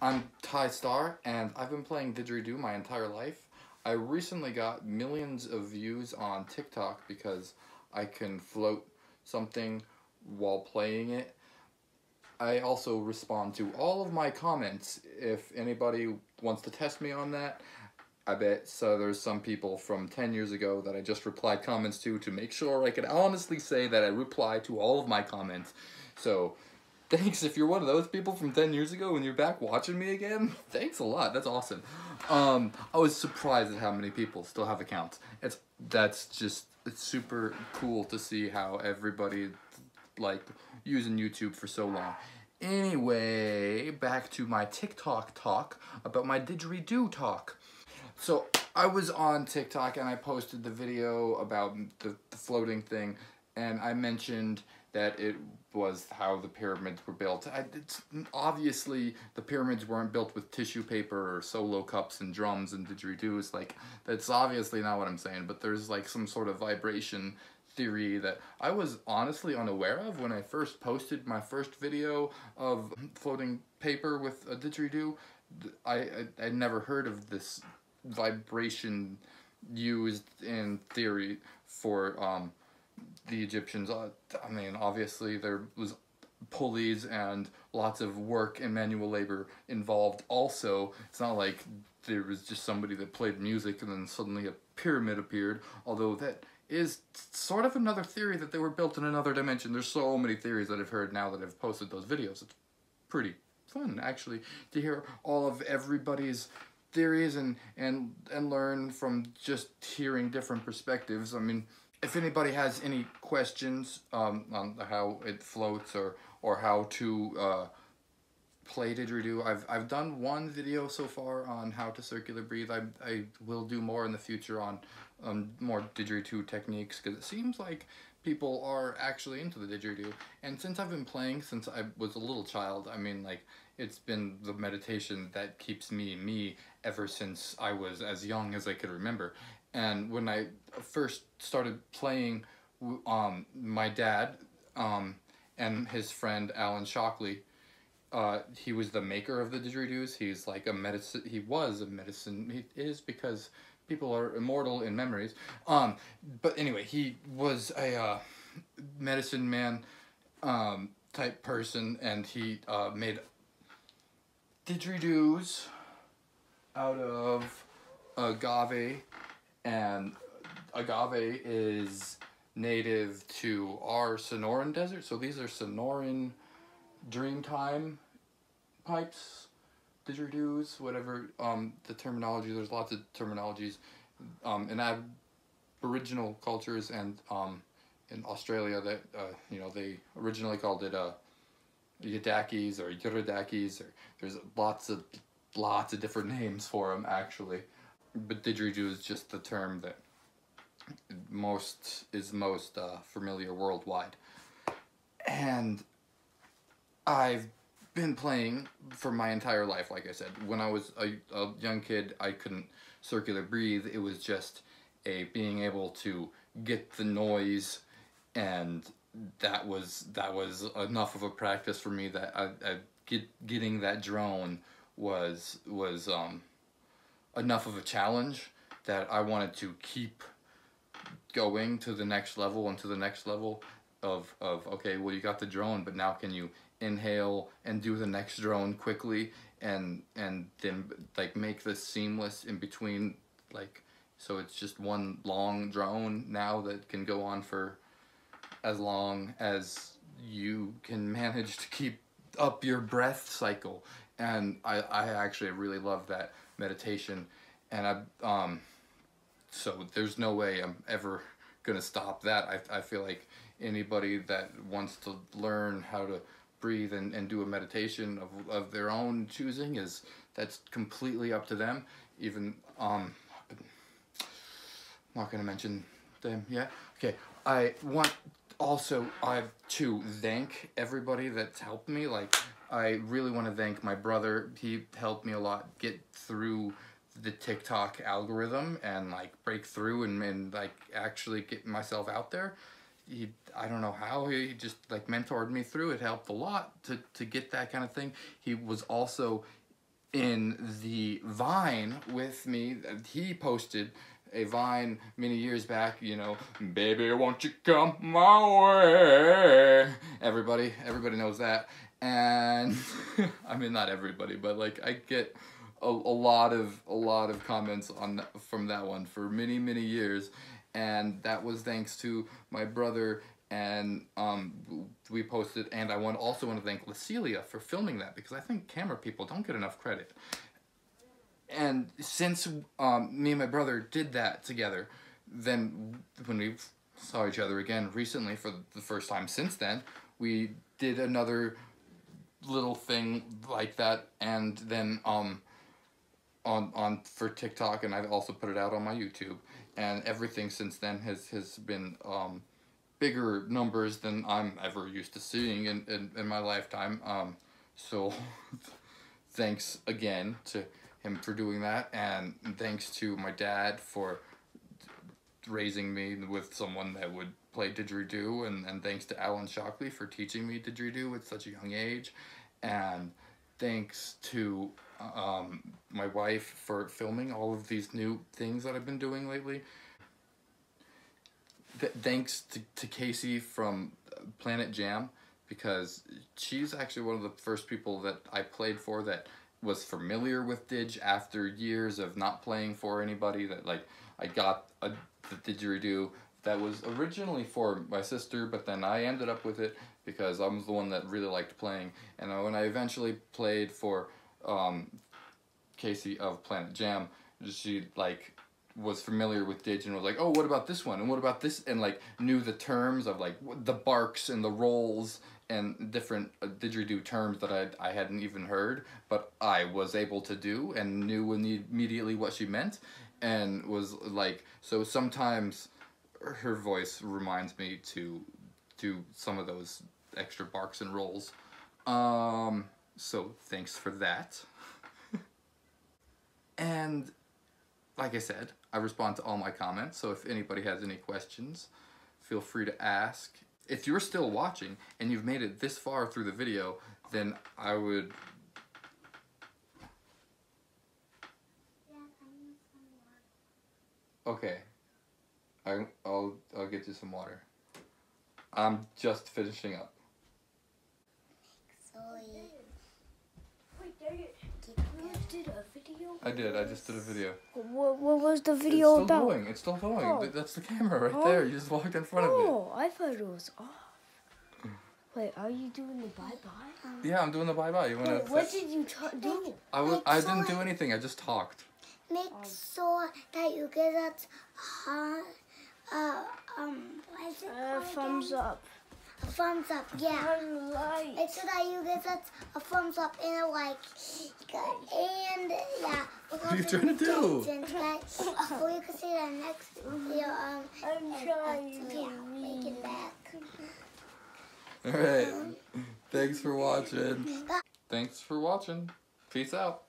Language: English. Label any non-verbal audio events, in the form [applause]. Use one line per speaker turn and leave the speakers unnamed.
I'm Tai Star, and I've been playing Didgeridoo my entire life. I recently got millions of views on TikTok because I can float something while playing it. I also respond to all of my comments if anybody wants to test me on that. I bet so there's some people from 10 years ago that I just replied comments to to make sure I could honestly say that I reply to all of my comments. So Thanks if you're one of those people from 10 years ago and you're back watching me again. [laughs] Thanks a lot. That's awesome. Um, I was surprised at how many people still have accounts. It's that's just it's super cool to see how everybody like using YouTube for so long. Anyway, back to my TikTok talk about my didgeridoo talk. So I was on TikTok and I posted the video about the, the floating thing and I mentioned that it was how the pyramids were built. I, it's, obviously, the pyramids weren't built with tissue paper or solo cups and drums and didgeridoos. Like, that's obviously not what I'm saying, but there's like some sort of vibration theory that I was honestly unaware of when I first posted my first video of floating paper with a didgeridoo. I, I, I never heard of this vibration used in theory for um, the Egyptians, uh, I mean, obviously there was pulleys and lots of work and manual labor involved also. It's not like there was just somebody that played music and then suddenly a pyramid appeared, although that is sort of another theory that they were built in another dimension. There's so many theories that I've heard now that I've posted those videos. It's pretty fun, actually, to hear all of everybody's theories and, and, and learn from just hearing different perspectives. I mean, if anybody has any questions um, on how it floats or or how to uh, play didgeridoo, I've I've done one video so far on how to circular breathe. I I will do more in the future on um, more didgeridoo techniques because it seems like people are actually into the didgeridoo. And since I've been playing since I was a little child, I mean like it's been the meditation that keeps me me ever since I was as young as I could remember. And when I first started playing, um, my dad um, and his friend Alan Shockley, uh, he was the maker of the didgeridoos. He's like a medicine. He was a medicine. He is because people are immortal in memories. Um, but anyway, he was a uh, medicine man um, type person, and he uh, made didgeridoos out of agave and agave is native to our Sonoran desert. So these are Sonoran Dreamtime pipes, didgeridoos, whatever um, the terminology. There's lots of terminologies um, in Aboriginal cultures and um, in Australia that uh, you know they originally called it uh, yidakis or yuridakis. Or there's lots of lots of different [laughs] names for them actually but didgeridoo is just the term that most is most uh, familiar worldwide. And I've been playing for my entire life, like I said. When I was a, a young kid, I couldn't circular breathe. It was just a being able to get the noise and that was that was enough of a practice for me that I, I get getting that drone was was um enough of a challenge that I wanted to keep going to the next level and to the next level of, of okay, well, you got the drone, but now can you inhale and do the next drone quickly and and then like make this seamless in between like so it's just one long drone now that can go on for as long as you can [laughs] manage to keep up your breath cycle and I, I actually really love that meditation, and I um, so there's no way I'm ever gonna stop that. I I feel like anybody that wants to learn how to breathe and, and do a meditation of, of their own choosing is that's completely up to them. Even um I'm not gonna mention them yet. Okay i want also i have to thank everybody that's helped me like I really want to thank my brother. He helped me a lot get through the TikTok algorithm and like break through and, and like actually get myself out there. He, I don't know how, he just like mentored me through. It helped a lot to, to get that kind of thing. He was also in the Vine with me. He posted a Vine many years back, you know, baby, won't you come my way? Everybody, everybody knows that. And [laughs] I mean, not everybody, but like I get a, a lot of a lot of comments on from that one for many many years, and that was thanks to my brother and um, we posted. And I want also want to thank Lecelia for filming that because I think camera people don't get enough credit. And since um, me and my brother did that together, then when we saw each other again recently for the first time since then, we did another little thing like that, and then um, on on for TikTok, and I've also put it out on my YouTube, and everything since then has has been um, bigger numbers than I'm ever used to seeing in in, in my lifetime. Um, so [laughs] thanks again to him for doing that, and thanks to my dad for raising me with someone that would play didgeridoo, and, and thanks to Alan Shockley for teaching me didgeridoo at such a young age, and thanks to um, my wife for filming all of these new things that I've been doing lately. Th thanks to, to Casey from Planet Jam because she's actually one of the first people that I played for that was familiar with Didge after years of not playing for anybody that like I got a the didgeridoo that was originally for my sister but then I ended up with it because I was the one that really liked playing. And when I eventually played for um, Casey of Planet Jam she like was familiar with Didge and was like oh what about this one? And what about this? And like knew the terms of like the barks and the rolls and different uh, didgeridoo terms that I, I hadn't even heard, but I was able to do and knew immediately what she meant, and was like so. Sometimes her voice reminds me to do some of those extra barks and rolls. Um, so thanks for that. [laughs] and like I said, I respond to all my comments. So if anybody has any questions, feel free to ask if you're still watching and you've made it this far through the video, then I would... Okay. I, I'll, I'll get you some water. I'm just finishing up. I did. I just did a video.
What, what was the video
it's still
about?
Going. It's still going. Oh. That's the camera right oh. there. You just walked in front
oh,
of it.
Oh, I thought it was off. [sighs] Wait, are you doing the bye bye?
Yeah, I'm doing the bye bye. You wanna?
Wait, what did you do?
I was. I didn't do anything. I just talked.
Make um, sure that you get that. Uh, uh, um, what is it
uh, thumbs up.
A thumbs up, yeah. Like. Make sure that you give us a thumbs up and a like. And yeah.
What are you trying to do?
Well, you can see that next video. Um,
I'm trying
to yeah, make it back.
Alright. Thanks for watching. [laughs] Thanks for watching. Peace out.